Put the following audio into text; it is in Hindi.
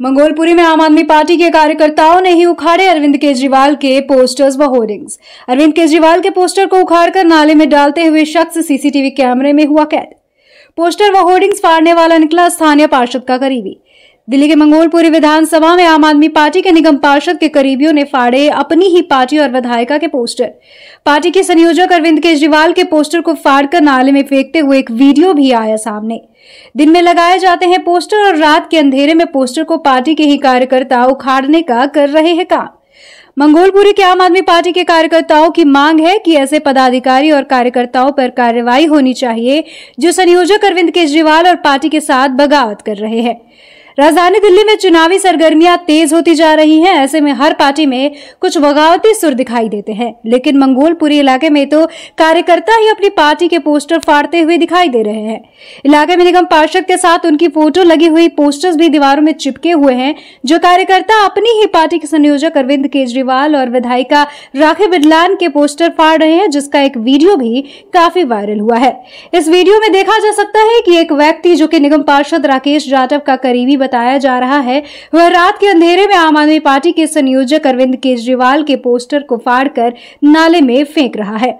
मंगोलपुरी में आम आदमी पार्टी के कार्यकर्ताओं ने ही उखाड़े अरविंद केजरीवाल के पोस्टर्स व होर्डिंग्स। अरविंद केजरीवाल के पोस्टर को उखाड़कर नाले में डालते हुए शख्स सीसीटीवी कैमरे में हुआ कैद। पोस्टर व होर्डिंग्स फाड़ने वाला निकला स्थानीय पार्षद का करीबी। दिल्ली के मंगोलपुरी विधानसभा में आम आदमी पार्टी के निगम पार्षद के करीबियों ने फाड़े अपनी ही पार्टी और विधायिका के पोस्टर। पार्टी के संयोजक अरविंद केजरीवाल के पोस्टर को फाड़कर नाले में फेंकते हुए एक वीडियो भी आया सामने। दिन में लगाए जाते हैं पोस्टर और रात के अंधेरे में पोस्टर को पार्टी के ही कार्यकर्ता उखाड़ने का कर रहे हैं काम। मंगोलपुरी के आम आदमी पार्टी के कार्यकर्ताओं की मांग है कि ऐसे पदाधिकारी और कार्यकर्ताओं पर कार्रवाई होनी चाहिए, जो संयोजक अरविंद केजरीवाल और पार्टी के साथ बगावत कर रहे हैं। राजधानी दिल्ली में चुनावी सरगर्मियाँ तेज होती जा रही हैं। ऐसे में हर पार्टी में कुछ बगावती सुर दिखाई देते हैं। लेकिन मंगोलपुरी इलाके में तो कार्यकर्ता ही अपनी पार्टी के पोस्टर फाड़ते हुए दिखाई दे रहे हैं। इलाके में निगम पार्षद के साथ उनकी फ़ोटो लगी हुई पोस्टर्स भी दीवारों में चिपके हुए हैं, जो कार्यकर्ता अपनी ही पार्टी के संयोजक अरविंद केजरीवाल और विधायिका राखी बिडलान के पोस्टर फाड़ रहे हैं, जिसका एक वीडियो भी काफ़ी वायरल हुआ है। इस वीडियो में देखा जा सकता है कि एक व्यक्ति जो कि निगम पार्षद राकेश जाटव का करीबी बताया जा रहा है, वह रात के अंधेरे में आम आदमी पार्टी के संयोजक अरविंद केजरीवाल के पोस्टर को फाड़कर नाले में फेंक रहा है।